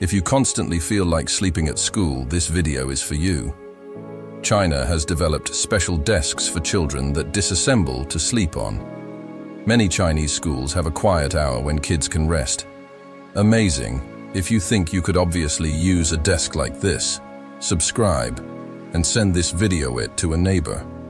If you constantly feel like sleeping at school, this video is for you. China has developed special desks for children that disassemble to sleep on. Many Chinese schools have a quiet hour when kids can rest. Amazing. If you think you could obviously use a desk like this, subscribe and send this video it to a neighbor.